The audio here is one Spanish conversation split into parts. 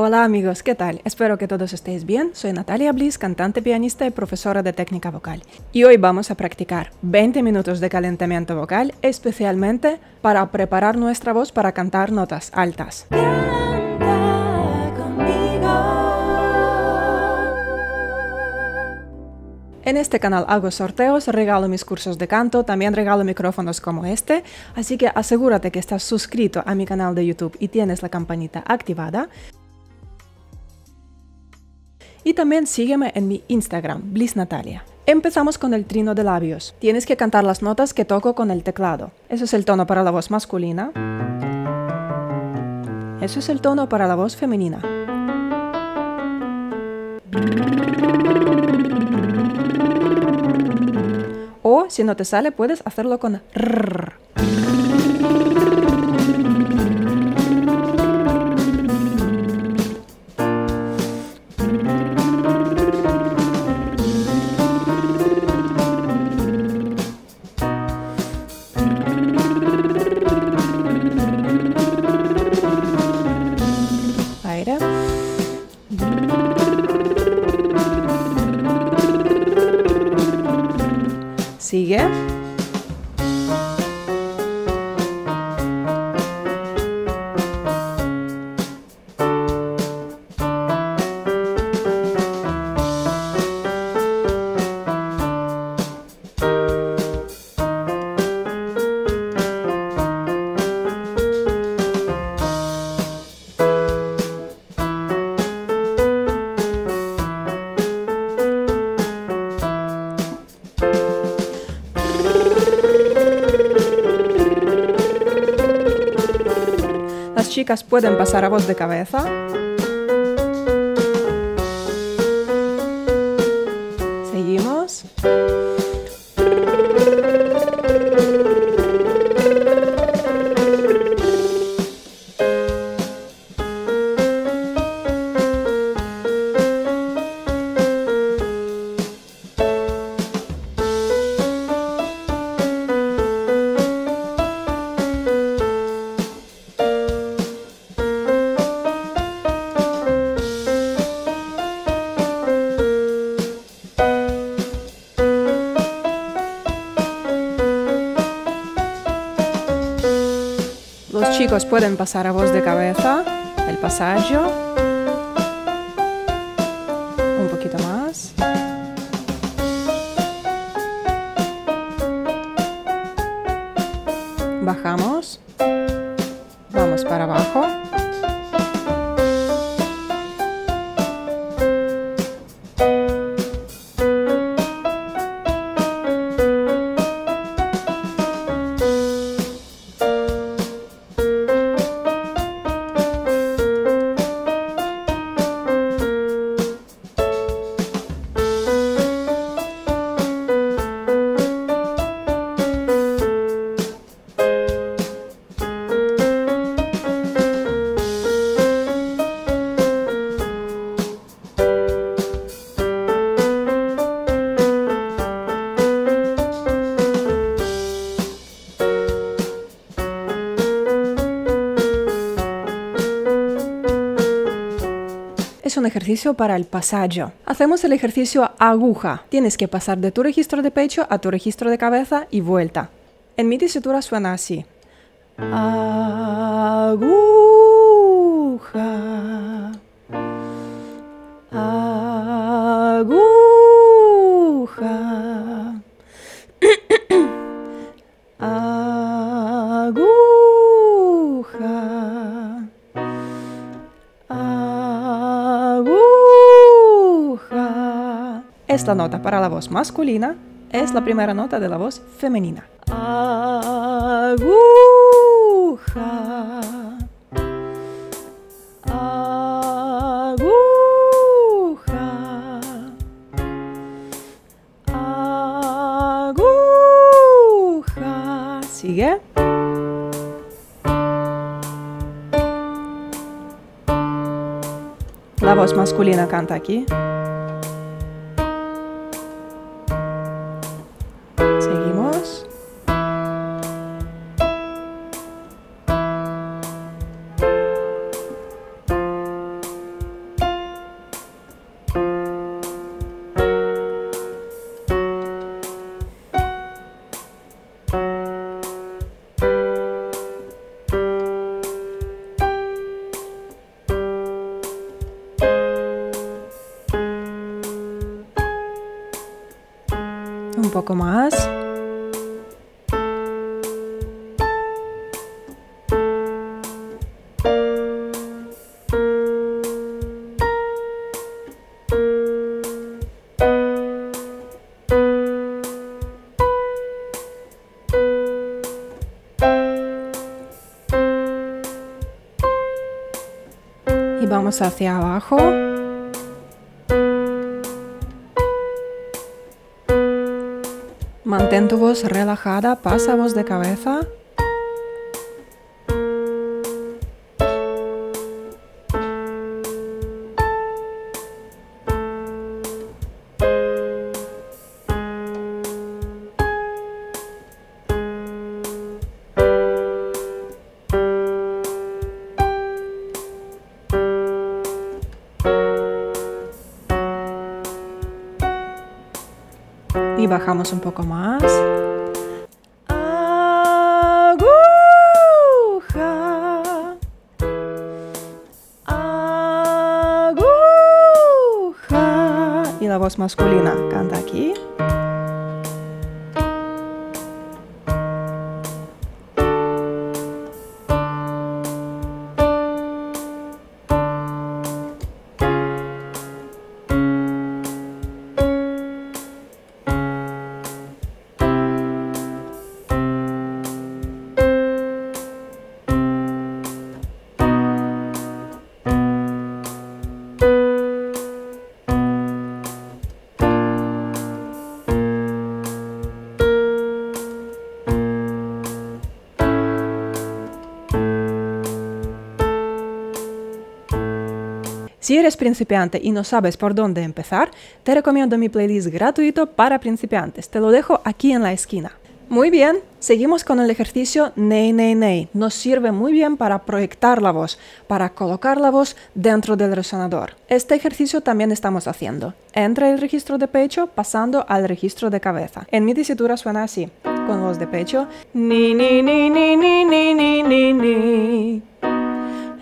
Hola amigos, ¿qué tal? Espero que todos estéis bien. Soy Natalia Bliss, cantante, pianista y profesora de técnica vocal. Y hoy vamos a practicar 20 minutos de calentamiento vocal, especialmente para preparar nuestra voz para cantar notas altas. En este canal hago sorteos, regalo mis cursos de canto, también regalo micrófonos como este, así que asegúrate que estás suscrito a mi canal de YouTube y tienes la campanita activada. Y también sígueme en mi Instagram, Bliss Natalia. Empezamos con el trino de labios. Tienes que cantar las notas que toco con el teclado. Eso es el tono para la voz masculina. Eso es el tono para la voz femenina. O si no te sale, puedes hacerlo con rrr. Sigue. Pueden pasar a voz de cabeza. Seguimos. Los chicos pueden pasar a voz de cabeza, el pasaje. Ejercicio para el pasaje. Hacemos el ejercicio aguja. Tienes que pasar de tu registro de pecho a tu registro de cabeza y vuelta. En mi tesitura suena así. Aguja. Esta nota para la voz masculina es la primera nota de la voz femenina. Aguja. Aguja. Aguja. Sigue. La voz masculina canta aquí. Un poco más. y vamos hacia abajo. Mantén tu voz relajada, pasa voz de cabeza. Bajamos un poco más. Aguja. Aguja. Y la voz masculina canta aquí. Si eres principiante y no sabes por dónde empezar, te recomiendo mi playlist gratuito para principiantes. Te lo dejo aquí en la esquina. Muy bien, seguimos con el ejercicio Ney Ney Ney. Nos sirve muy bien para proyectar la voz, para colocar la voz dentro del resonador. Este ejercicio también estamos haciendo. Entra el registro de pecho pasando al registro de cabeza. En mi tesitura suena así, con voz de pecho. Ni ni ni ni ni ni ni ni ni.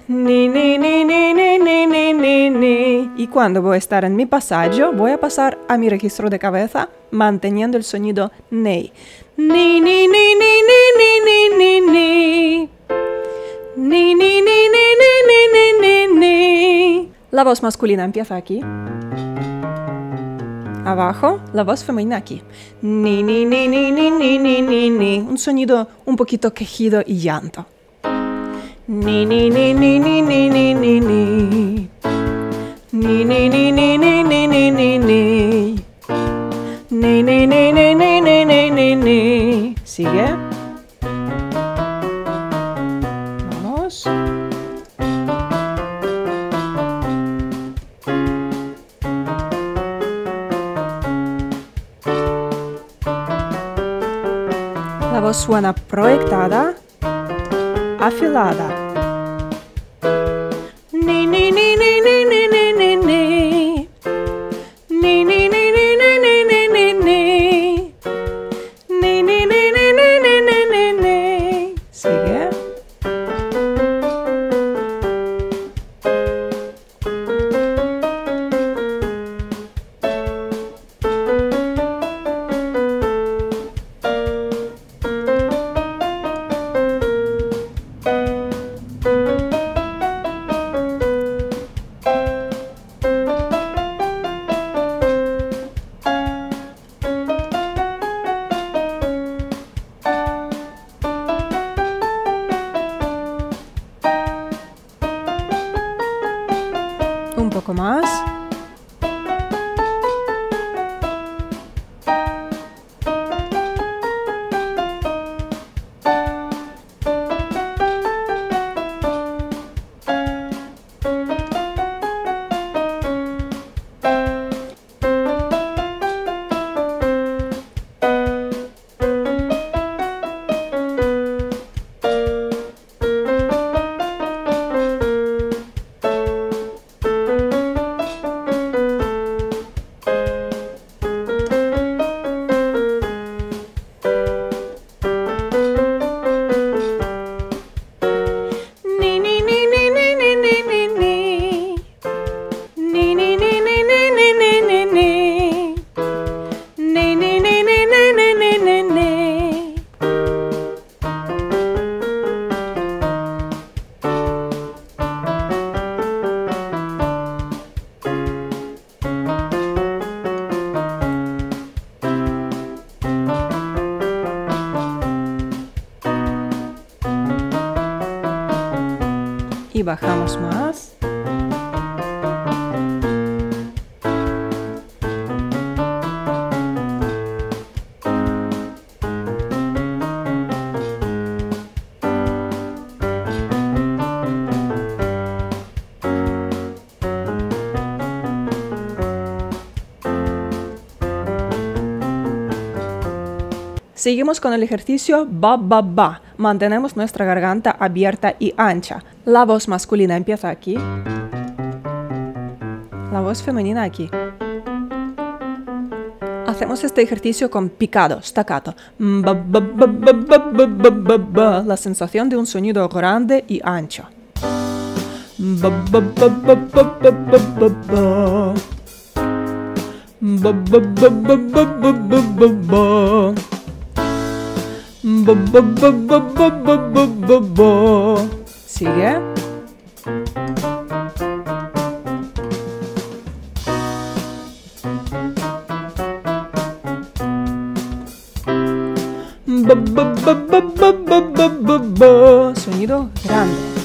Ni, ni, ni, ni, ni, ni, ni, ni, ni. Y cuando voy a estar en mi pasaje, voy a pasar a mi registro de cabeza manteniendo el sonido ney. Ni, ni, ni, ni, ni, ni, ni, ni. Ni, ni, ni, ni, ni, ni, ni, ni. La voz masculina empieza aquí. Abajo, la voz femenina aquí. Ni, ni, ni, ni, ni, ni, ni, ni, ni. Un sonido un poquito quejido y llanto. Ni ni ni ni ni ni ni ni ni Ni ni ni ni ni ni ni ni ni Ni ni ni ni ni ni ni ni ni Sigue. Vamos. La voz suena proyectada afilada. Mas. Más. bajamos más. Seguimos con el ejercicio ba ba ba. Mantenemos nuestra garganta abierta y ancha. La voz masculina empieza aquí. La voz femenina aquí. Hacemos este ejercicio con picado, staccato. La sensación de un sonido grande y ancho. Sigue. Sonido grande.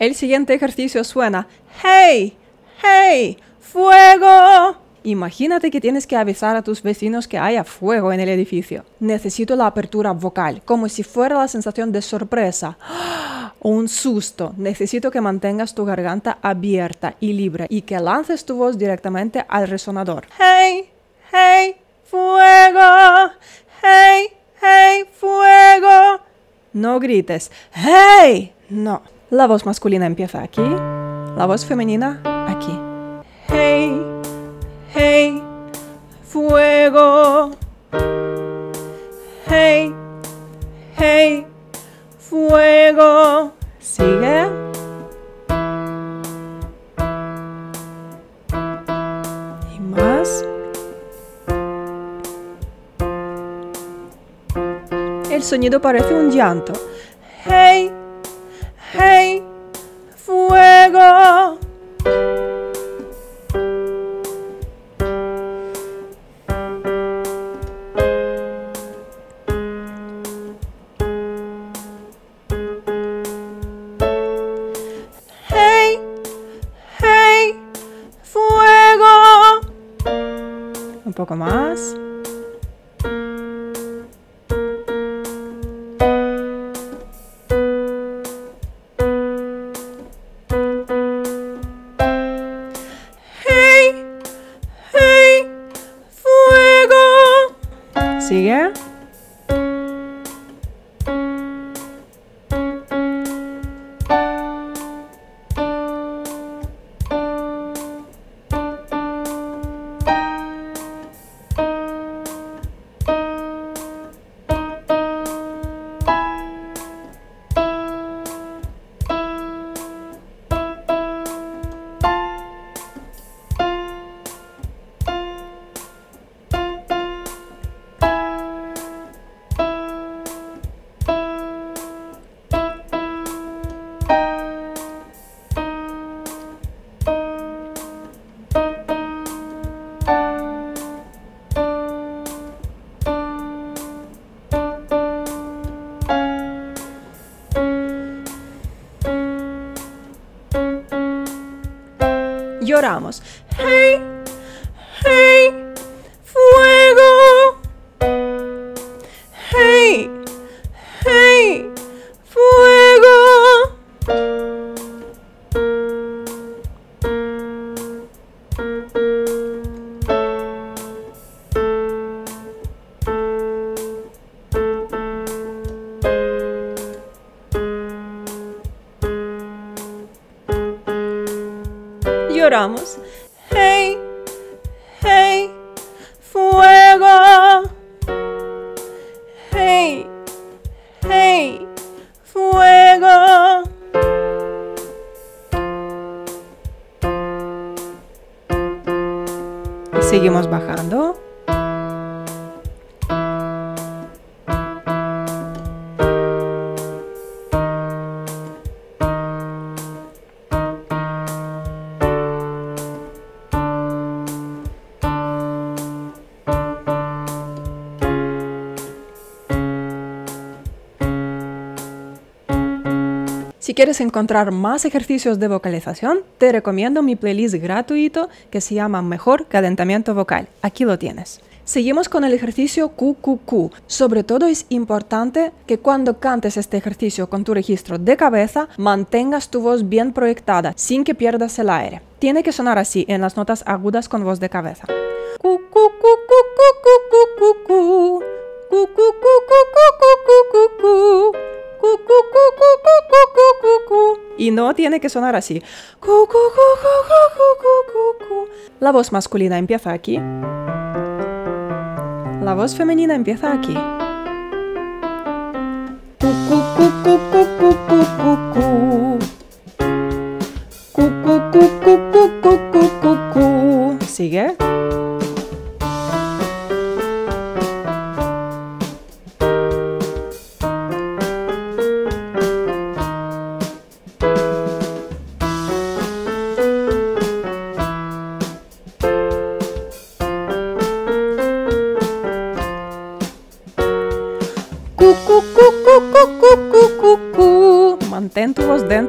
El siguiente ejercicio suena ¡Hey! ¡Hey! ¡Fuego! Imagínate que tienes que avisar a tus vecinos que haya fuego en el edificio. Necesito la apertura vocal, como si fuera la sensación de sorpresa o un susto. Necesito que mantengas tu garganta abierta y libre y que lances tu voz directamente al resonador. ¡Hey! ¡Hey! ¡Fuego! ¡Hey! ¡Hey! ¡Fuego! No grites. ¡Hey! No. La voz masculina empieza aquí, la voz femenina aquí. Hey, hey, fuego. Hey, hey, fuego. Sigue. Y más. El sonido parece un llanto. Hey, hey, oramos. Hey, hey, Lloramos. Hey, hey, fuego. Hey, hey, fuego. Seguimos bajando. Si quieres encontrar más ejercicios de vocalización, te recomiendo mi playlist gratuito que se llama Mejor Calentamiento Vocal. Aquí lo tienes. Seguimos con el ejercicio QQQ. Sobre todo es importante que cuando cantes este ejercicio con tu registro de cabeza, mantengas tu voz bien proyectada sin que pierdas el aire. Tiene que sonar así en las notas agudas con voz de cabeza. Y no tiene que sonar así. La voz masculina empieza aquí. La voz femenina empieza aquí. Sigue.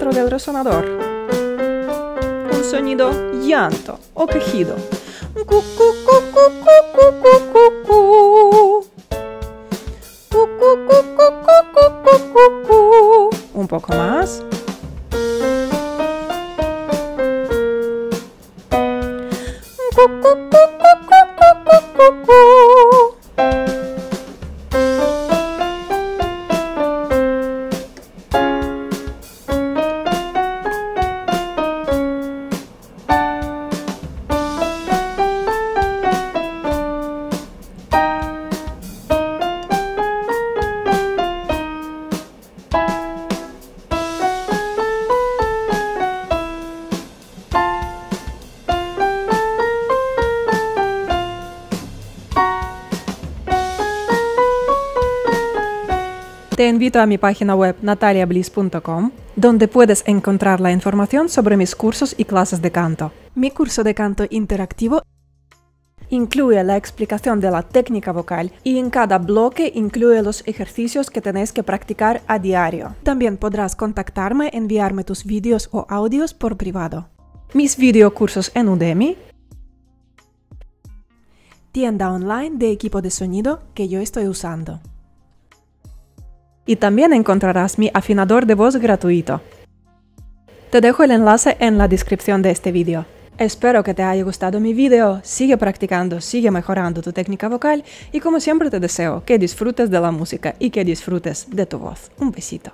Del resonador. Un sonido llanto o quejido. Un poco más. Te invito a mi página web nataliabliss.com, donde puedes encontrar la información sobre mis cursos y clases de canto. Mi curso de canto interactivo incluye la explicación de la técnica vocal y en cada bloque incluye los ejercicios que tenéis que practicar a diario. También podrás contactarme, enviarme tus vídeos o audios por privado. Mis videocursos en Udemy, tienda online de equipo de sonido que yo estoy usando. Y también encontrarás mi afinador de voz gratuito. Te dejo el enlace en la descripción de este vídeo. Espero que te haya gustado mi vídeo, sigue practicando, sigue mejorando tu técnica vocal y como siempre te deseo que disfrutes de la música y que disfrutes de tu voz. Un besito.